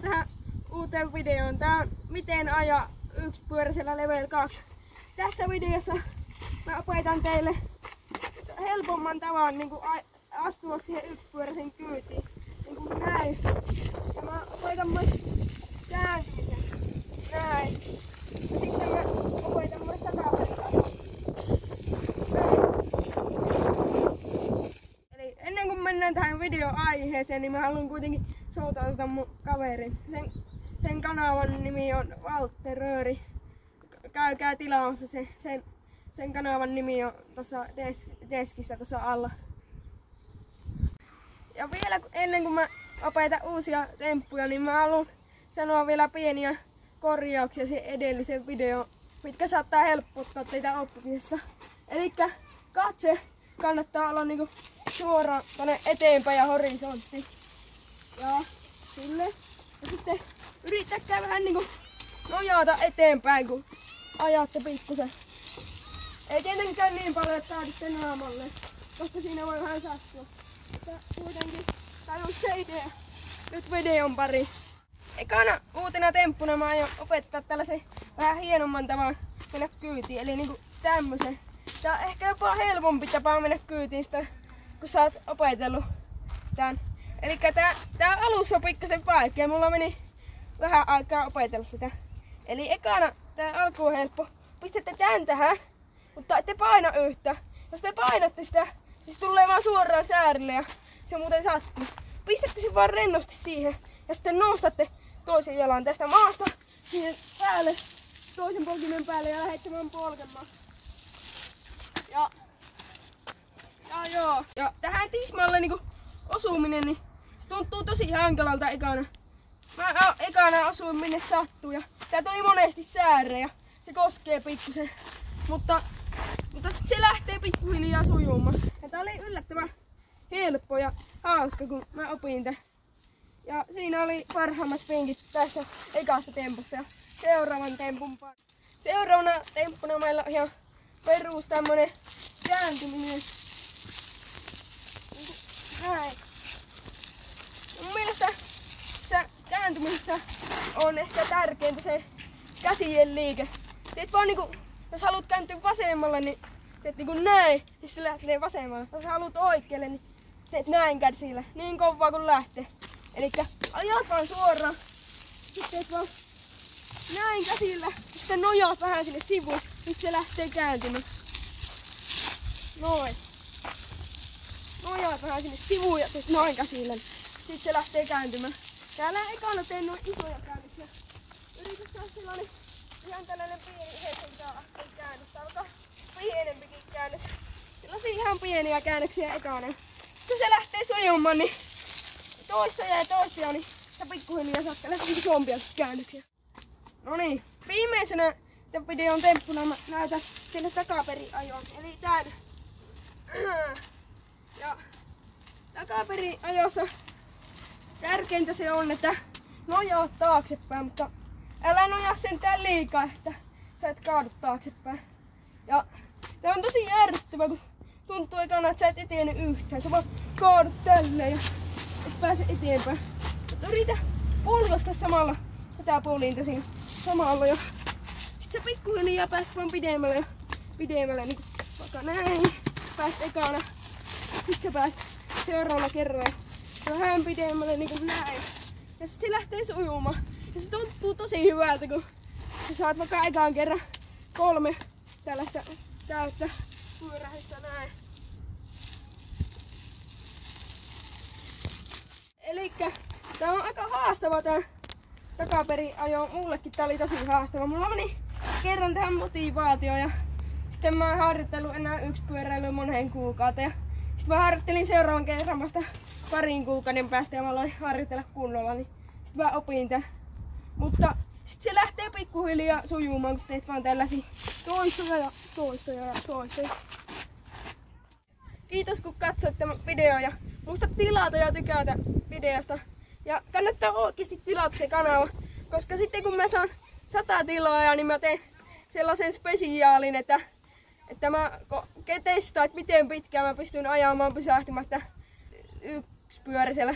Tervetuloa tähän uuteen videoon. Tää on miten ajaa yksipyöräisellä level 2. Tässä videossa mä opetan teille helpomman tavan niin astua siihen yksipyöräisen kyytiin. Niin kuin näin. Ja mä opetan myös kääntymisen. Näin. Ja sitten mä opetan myös takaperin Eli ennen kuin mennään tähän videoaiheeseen, niin mä haluan kuitenkin soutata mun kaverin. Sen, sen kanavan nimi on Walter Rööri. Käykää tilaamassa se, sen, sen kanavan nimi on tuossa des, deskissä tuossa alla. Ja vielä ennen kuin mä opetan uusia temppuja, niin mä haluan sanoa vielä pieniä korjauksia siihen edellisen videoon, mitkä saattaa helpottaa teitä oppimisessa. Eli katse kannattaa olla niinku suoraan tonne eteenpäin ja horisontti. Ja sille. Ja sitten yrittäkää vähän niinku nojata eteenpäin, kun ajatte pikkusen. Ei tietenkään niin paljon, että taaditte naamalle, koska siinä voi vähän sattua. Mutta kuitenkin, tai on se idea. Nyt videon pari. Ekana uutena temppuna mä aion opettaa tällaisen vähän hienomman tavan mennä kyytiin. Eli niinku tämmösen. Tää on ehkä jopa helpompi tapa mennä kyytiin sitä, kun sä oot opetellut tän. Eli tää, tää alussa on pikkasen vaikea. Mulla meni vähän aikaa opetella sitä. Eli ekana tää alku on helppo. Pistätte tän tähän, mutta ette paina yhtä. Jos te painatte sitä, siis tulee vaan suoraan säärille ja se muuten sattuu. Pistätte sen vaan rennosti siihen ja sitten nostatte toisen jalan tästä maasta siihen päälle, toisen polkimen päälle ja lähettämään polkemaan. Ja, ja joo. Ja tähän tismalle niinku osuminen, niin se tuntuu tosi hankalalta ekana. Mä ekana osuin minne sattuu ja tää tuli monesti säärä ja se koskee pikkusen. Mutta, mutta sit se lähtee pikkuhiljaa sujumaan. Ja tää oli yllättävän helppo ja hauska kun mä opin tän. Ja siinä oli parhaimmat vinkit tästä ekasta tempusta ja seuraavan tempun par. Seuraavana temppuna meillä on ihan perus tämmönen kääntyminen. Näin. Mun mielestä se kääntymisessä on ehkä tärkeintä se käsien liike. Teet vaan niinku, jos haluat kääntyä vasemmalle, niin teet niinku näin, niin se lähtee vasemmalle. Jos haluat oikealle, niin teet näin käsillä, niin kovaa kun lähtee. Eli ajat vaan suoraan, sitten teet vaan näin käsillä, sitten nojaat vähän sinne sivuun, niin se lähtee kääntymään. Noin. Nojaat vähän sinne sivuun ja teet noin käsillä, niin sitten se lähtee kääntymään. Täällä ekana teen noin isoja käännöksiä. Yritys tehdä sellainen ihan tällainen pieni 90 asteen käännös, vaikka pienempikin käännös. Sellaisia ihan pieniä käännöksiä ekana. Kun se lähtee sujumaan, niin toistoja ja toistoja, niin sitä pikkuhiljaa saat tällaisia isompia käännöksiä. No niin, viimeisenä tämän videon temppuna mä näytän teille takaperin ajon. Eli tän. Ja takaperin ajossa tärkeintä se on, että nojaa taaksepäin, mutta älä nojaa sentään liikaa, että sä et kaadu taaksepäin. Ja tää on tosi ärsyttävä, kun tuntuu ekana, että sä et etene yhtään. Sä vaan kaadut tälleen ja et pääse eteenpäin. Mutta yritä polvasta samalla tätä poliinta siinä samalla ja sit sä pikkuhiljaa pääst vaan pidemmälle ja pidemmälle niin vaikka näin. Pääst ekana. Sit sä pääst seuraavalla kerralla vähän pidemmälle niin kuin näin. Ja sit se lähtee sujumaan. Ja se tuntuu tosi hyvältä, kun sä saat vaikka ekaan kerran kolme tällaista täyttä pyörähistä näin. Elikkä tää on aika haastava tää takaperin ajo. Mullekin tää oli tosi haastava. Mulla meni kerran tähän motivaatio ja sitten mä oon harjoitellut enää yksi pyöräily moneen kuukauteen. Sitten mä harjoittelin seuraavan kerran vasta parin kuukauden päästä ja mä aloin harjoitella kunnolla, niin sitten mä opin tän. Mutta sitten se lähtee pikkuhiljaa sujumaan, kun teet vaan tällaisia toistoja ja toistoja ja toistoja. Kiitos kun katsoit tämän videon ja muista tilata ja tykätä videosta. Ja kannattaa oikeasti tilata se kanava, koska sitten kun mä saan sata tilaa, niin mä teen sellaisen spesiaalin, että, että mä testaan, että miten pitkään mä pystyn ajamaan pysähtymättä yksipyöräisellä